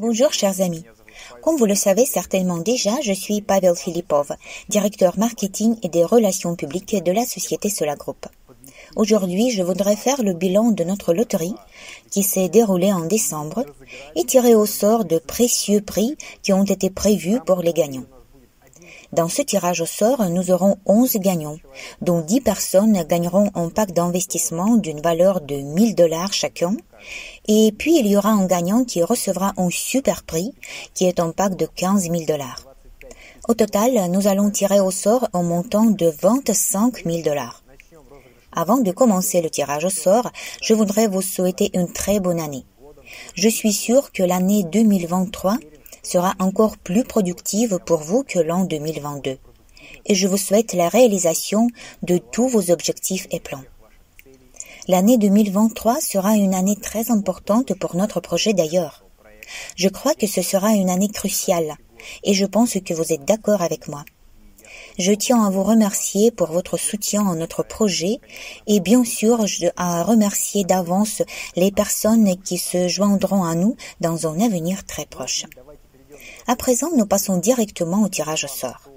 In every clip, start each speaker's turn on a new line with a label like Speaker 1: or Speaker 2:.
Speaker 1: Bonjour chers amis. Comme vous le savez certainement déjà, je suis Pavel Filipov, directeur marketing et des relations publiques de la société Sola Group. Aujourd'hui, je voudrais faire le bilan de notre loterie qui s'est déroulée en décembre et tirer au sort de précieux prix qui ont été prévus pour les gagnants. Dans ce tirage au sort, nous aurons 11 gagnants, dont 10 personnes gagneront un pack d'investissement d'une valeur de 1000 dollars chacun. Et puis, il y aura un gagnant qui recevra un super prix, qui est un pack de 15 000 dollars. Au total, nous allons tirer au sort un montant de 25 000 dollars. Avant de commencer le tirage au sort, je voudrais vous souhaiter une très bonne année. Je suis sûr que l'année 2023 sera encore plus productive pour vous que l'an 2022. Et je vous souhaite la réalisation de tous vos objectifs et plans. L'année 2023 sera une année très importante pour notre projet d'ailleurs. Je crois que ce sera une année cruciale et je pense que vous êtes d'accord avec moi. Je tiens à vous remercier pour votre soutien en notre projet et bien sûr à remercier d'avance les personnes qui se joindront à nous dans un avenir très proche. À présent, nous passons directement au tirage au sort.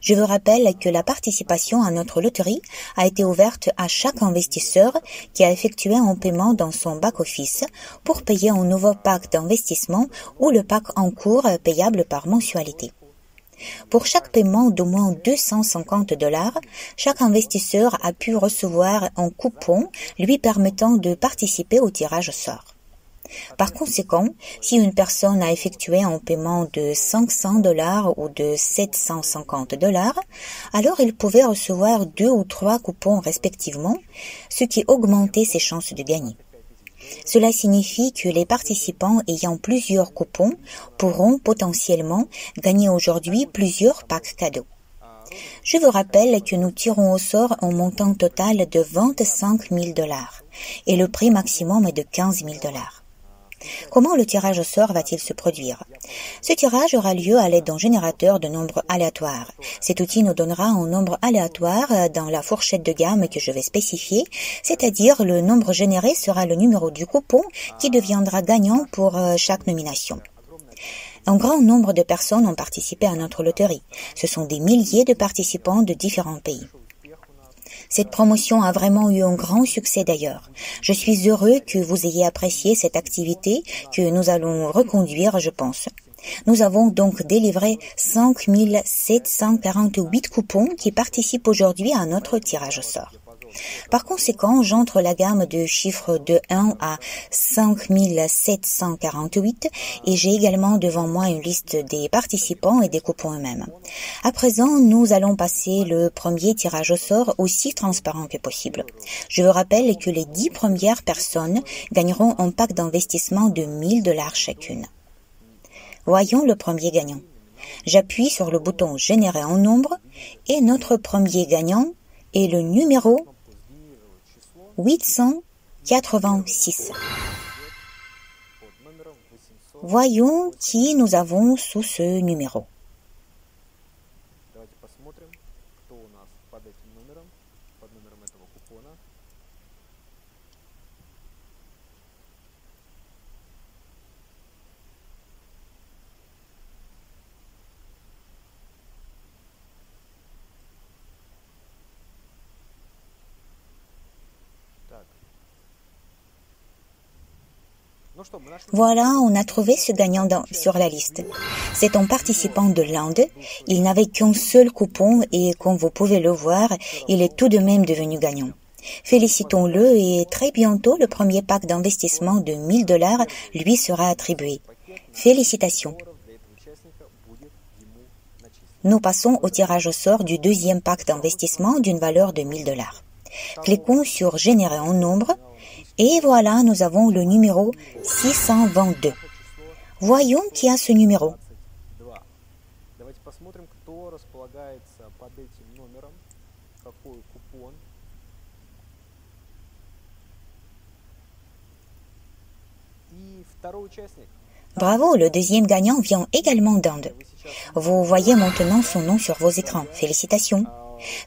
Speaker 1: Je vous rappelle que la participation à notre loterie a été ouverte à chaque investisseur qui a effectué un paiement dans son back-office pour payer un nouveau pack d'investissement ou le pack en cours payable par mensualité. Pour chaque paiement d'au moins 250 dollars, chaque investisseur a pu recevoir un coupon lui permettant de participer au tirage au sort. Par conséquent, si une personne a effectué un paiement de 500 dollars ou de 750 dollars, alors il pouvait recevoir deux ou trois coupons respectivement, ce qui augmentait ses chances de gagner. Cela signifie que les participants ayant plusieurs coupons pourront potentiellement gagner aujourd'hui plusieurs packs cadeaux. Je vous rappelle que nous tirons au sort un montant total de 25 000 dollars et le prix maximum est de 15 000 dollars. Comment le tirage au sort va-t-il se produire? Ce tirage aura lieu à l'aide d'un générateur de nombres aléatoires. Cet outil nous donnera un nombre aléatoire dans la fourchette de gamme que je vais spécifier, c'est-à-dire le nombre généré sera le numéro du coupon qui deviendra gagnant pour euh, chaque nomination. Un grand nombre de personnes ont participé à notre loterie. Ce sont des milliers de participants de différents pays. Cette promotion a vraiment eu un grand succès d'ailleurs. Je suis heureux que vous ayez apprécié cette activité que nous allons reconduire, je pense. Nous avons donc délivré 5748 coupons qui participent aujourd'hui à notre tirage au sort. Par conséquent, j'entre la gamme de chiffres de 1 à 5748 et j'ai également devant moi une liste des participants et des coupons eux-mêmes. À présent, nous allons passer le premier tirage au sort aussi transparent que possible. Je vous rappelle que les 10 premières personnes gagneront un pack d'investissement de 1000 dollars chacune. Voyons le premier gagnant. J'appuie sur le bouton Générer en nombre et notre premier gagnant est le numéro 886. Voyons qui nous avons sous ce numéro. Voilà, on a trouvé ce gagnant sur la liste. C'est un participant de l'Inde. Il n'avait qu'un seul coupon et comme vous pouvez le voir, il est tout de même devenu gagnant. Félicitons-le et très bientôt le premier pack d'investissement de 1000 dollars lui sera attribué. Félicitations. Nous passons au tirage au sort du deuxième pack d'investissement d'une valeur de 1000 dollars. Cliquons sur Générer en nombre et voilà, nous avons le numéro 622. Voyons qui a ce numéro. Bravo, le deuxième gagnant vient également d'Inde. Vous voyez maintenant son nom sur vos écrans. Félicitations.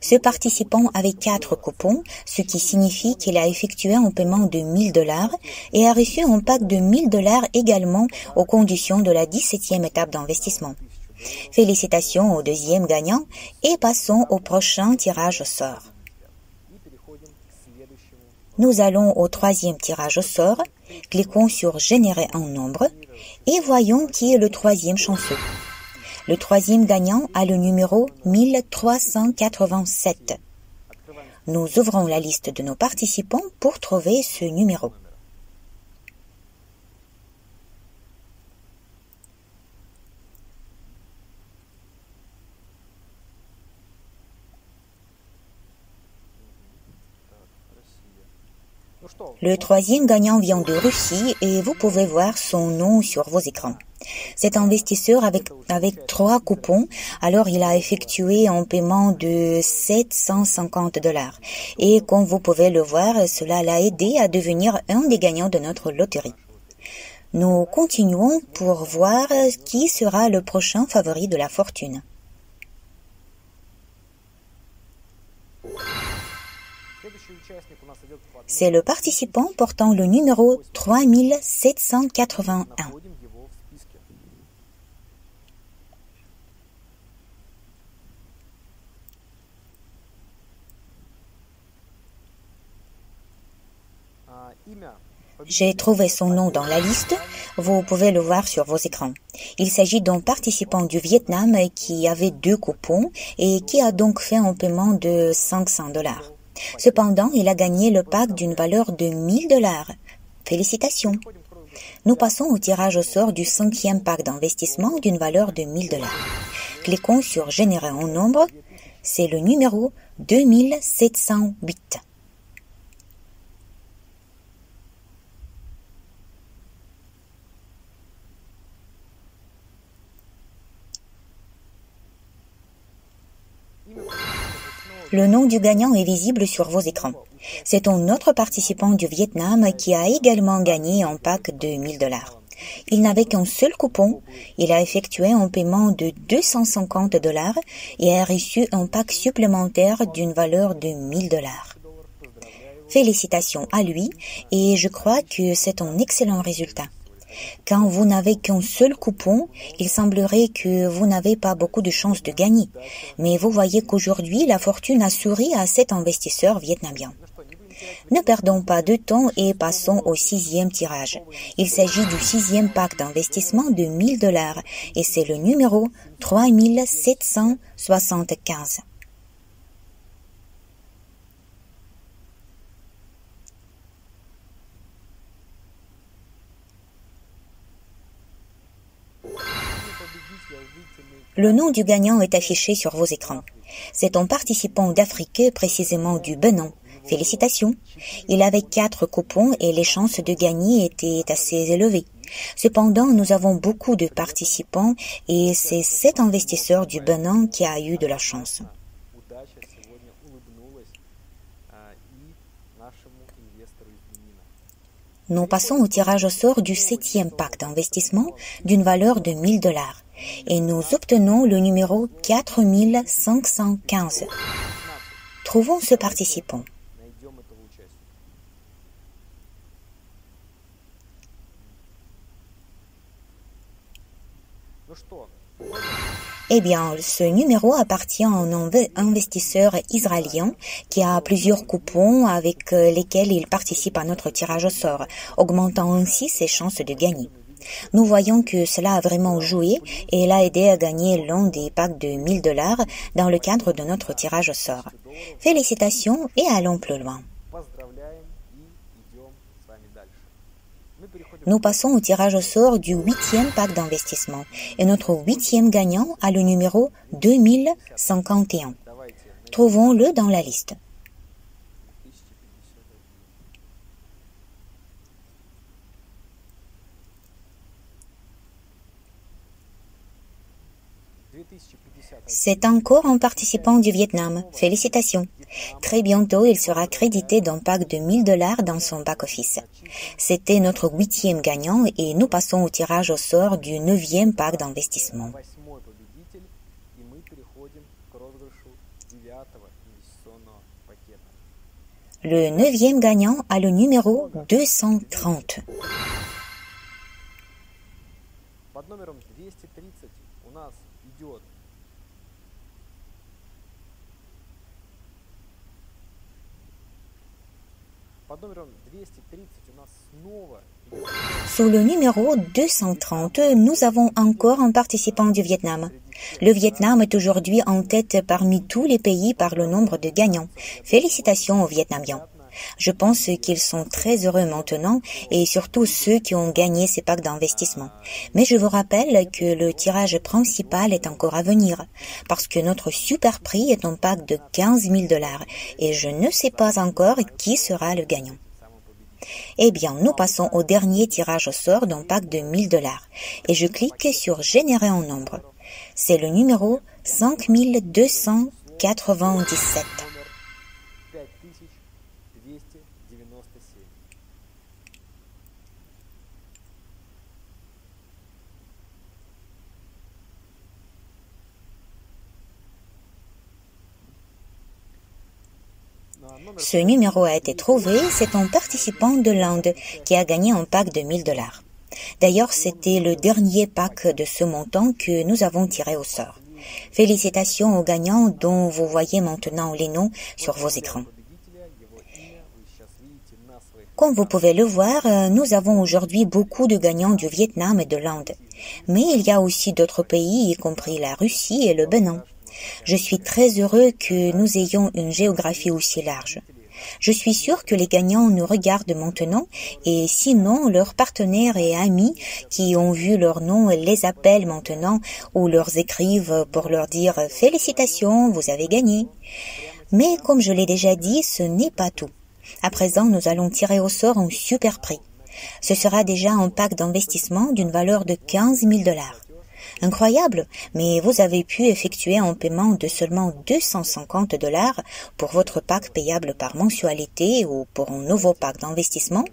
Speaker 1: Ce participant avait quatre coupons, ce qui signifie qu'il a effectué un paiement de 1000 dollars et a reçu un pack de 1000 dollars également aux conditions de la 17e étape d'investissement. Félicitations au deuxième gagnant et passons au prochain tirage au sort. Nous allons au troisième tirage au sort, cliquons sur Générer un nombre et voyons qui est le troisième chanceux. Le troisième gagnant a le numéro 1387. Nous ouvrons la liste de nos participants pour trouver ce numéro. Le troisième gagnant vient de Russie et vous pouvez voir son nom sur vos écrans. Cet investisseur avec, trois coupons, alors il a effectué un paiement de 750 dollars. Et comme vous pouvez le voir, cela l'a aidé à devenir un des gagnants de notre loterie. Nous continuons pour voir qui sera le prochain favori de la fortune. C'est le participant portant le numéro 3781. J'ai trouvé son nom dans la liste. Vous pouvez le voir sur vos écrans. Il s'agit d'un participant du Vietnam qui avait deux coupons et qui a donc fait un paiement de 500 dollars. Cependant, il a gagné le pack d'une valeur de 1000 dollars. Félicitations. Nous passons au tirage au sort du cinquième pack d'investissement d'une valeur de 1000 dollars. Cliquons sur Générer un nombre. C'est le numéro 2708. Le nom du gagnant est visible sur vos écrans. C'est un autre participant du Vietnam qui a également gagné un pack de 1000 dollars. Il n'avait qu'un seul coupon. Il a effectué un paiement de 250 dollars et a reçu un pack supplémentaire d'une valeur de 1000 dollars. Félicitations à lui et je crois que c'est un excellent résultat. Quand vous n'avez qu'un seul coupon, il semblerait que vous n'avez pas beaucoup de chances de gagner. Mais vous voyez qu'aujourd'hui, la fortune a souri à cet investisseur vietnamien. Ne perdons pas de temps et passons au sixième tirage. Il s'agit du sixième pack d'investissement de 1000 dollars et c'est le numéro 3775. Le nom du gagnant est affiché sur vos écrans. C'est un participant d'Afrique, précisément du Benin. Félicitations. Il avait quatre coupons et les chances de gagner étaient assez élevées. Cependant, nous avons beaucoup de participants et c'est cet investisseur du Benin qui a eu de la chance. Nous passons au tirage au sort du septième pack d'investissement d'une valeur de 1000 dollars et nous obtenons le numéro 4515. Trouvons ce participant. Eh bien, ce numéro appartient à un investisseur israélien qui a plusieurs coupons avec euh, lesquels il participe à notre tirage au sort, augmentant ainsi ses chances de gagner. Nous voyons que cela a vraiment joué et l'a aidé à gagner l'un des packs de 1000 dollars dans le cadre de notre tirage au sort. Félicitations et allons plus loin. Nous passons au tirage au sort du huitième pack d'investissement et notre huitième gagnant a le numéro 2051. Trouvons-le dans la liste. C'est encore un participant du Vietnam. Félicitations. Très bientôt, il sera crédité d'un pack de 1000 dollars dans son back-office. C'était notre huitième gagnant et nous passons au tirage au sort du neuvième pack d'investissement. Le neuvième gagnant a le numéro 230. Sur le numéro 230, nous avons encore un participant du Vietnam. Le Vietnam est aujourd'hui en tête parmi tous les pays par le nombre de gagnants. Félicitations aux Vietnamiens. Je pense qu'ils sont très heureux maintenant et surtout ceux qui ont gagné ces packs d'investissement. Mais je vous rappelle que le tirage principal est encore à venir parce que notre super prix est un pack de 15 000 dollars et je ne sais pas encore qui sera le gagnant. Eh bien, nous passons au dernier tirage au sort d'un pack de 1000 dollars et je clique sur générer en nombre. C'est le numéro 5297. Ce numéro a été trouvé, c'est un participant de l'Inde qui a gagné un pack de 1000 dollars. D'ailleurs, c'était le dernier pack de ce montant que nous avons tiré au sort. Félicitations aux gagnants dont vous voyez maintenant les noms sur vos écrans. Comme vous pouvez le voir, nous avons aujourd'hui beaucoup de gagnants du Vietnam et de l'Inde. Mais il y a aussi d'autres pays, y compris la Russie et le Bénin. Je suis très heureux que nous ayons une géographie aussi large. Je suis sûr que les gagnants nous regardent maintenant et sinon leurs partenaires et amis qui ont vu leur nom les appellent maintenant ou leur écrivent pour leur dire félicitations, vous avez gagné. Mais comme je l'ai déjà dit, ce n'est pas tout. À présent, nous allons tirer au sort un super prix. Ce sera déjà un pack d'investissement d'une valeur de 15 000 dollars. Incroyable, mais vous avez pu effectuer un paiement de seulement 250 dollars pour votre pack payable par mensualité ou pour un nouveau pack d'investissement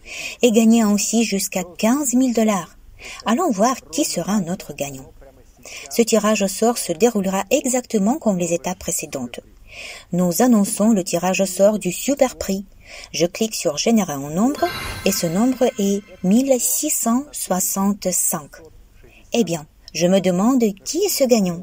Speaker 1: et gagner ainsi jusqu'à 15 000 dollars. Allons voir qui sera notre gagnant. Ce tirage au sort se déroulera exactement comme les étapes précédentes. Nous annonçons le tirage au sort du super prix. Je clique sur Générer en nombre et ce nombre est 1665. Eh bien, je me demande qui est ce gagnant.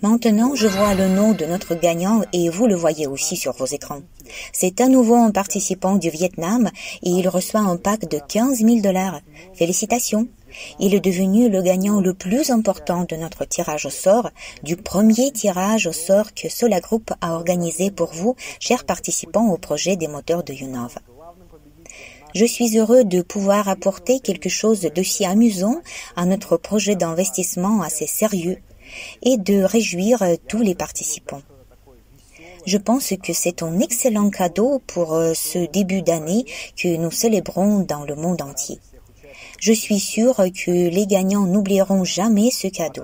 Speaker 1: Maintenant, je vois le nom de notre gagnant et vous le voyez aussi sur vos écrans. C'est à nouveau un participant du Vietnam et il reçoit un pack de 15 000 dollars. Félicitations. Il est devenu le gagnant le plus important de notre tirage au sort, du premier tirage au sort que Sola Group a organisé pour vous, chers participants au projet des moteurs de Yunov. Je suis heureux de pouvoir apporter quelque chose d'aussi amusant à notre projet d'investissement assez sérieux et de réjouir tous les participants. Je pense que c'est un excellent cadeau pour euh, ce début d'année que nous célébrons dans le monde entier. Je suis sûr que les gagnants n'oublieront jamais ce cadeau.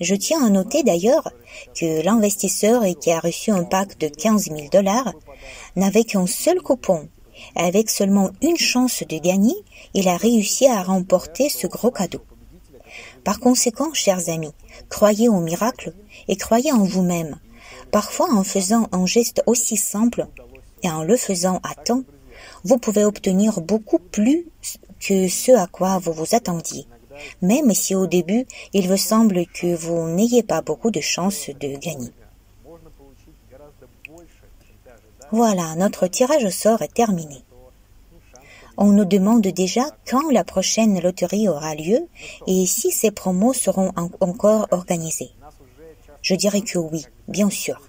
Speaker 1: Je tiens à noter d'ailleurs que l'investisseur qui a reçu un pack de 15 000 dollars n'avait qu'un seul coupon. Avec seulement une chance de gagner, il a réussi à remporter ce gros cadeau. Par conséquent, chers amis, croyez au miracle et croyez en vous-même. Parfois, en faisant un geste aussi simple et en le faisant à temps, vous pouvez obtenir beaucoup plus que ce à quoi vous vous attendiez, même si au début il vous semble que vous n'ayez pas beaucoup de chances de gagner. Voilà, notre tirage au sort est terminé. On nous demande déjà quand la prochaine loterie aura lieu et si ces promos seront encore organisés. Je dirais que oui, bien sûr.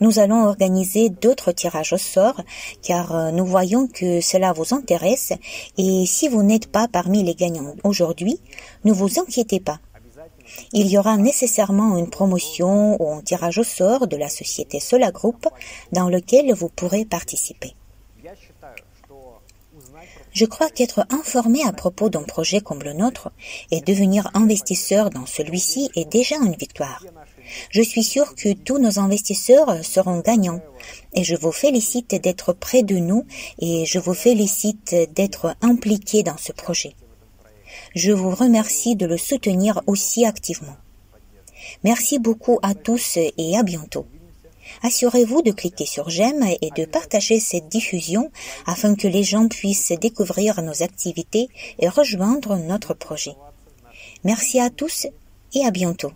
Speaker 1: Nous allons organiser d'autres tirages au sort car euh, nous voyons que cela vous intéresse et si vous n'êtes pas parmi les gagnants aujourd'hui, ne vous inquiétez pas. Il y aura nécessairement une promotion ou un tirage au sort de la société Sola Group dans lequel vous pourrez participer. Je crois qu'être informé à propos d'un projet comme le nôtre et devenir investisseur dans celui-ci est déjà une victoire. Je suis sûr que tous nos investisseurs seront gagnants et je vous félicite d'être près de nous et je vous félicite d'être impliqués dans ce projet. Je vous remercie de le soutenir aussi activement. Merci beaucoup à tous et à bientôt. Assurez-vous de cliquer sur j'aime et de partager cette diffusion afin que les gens puissent découvrir nos activités et rejoindre notre projet. Merci à tous et à bientôt.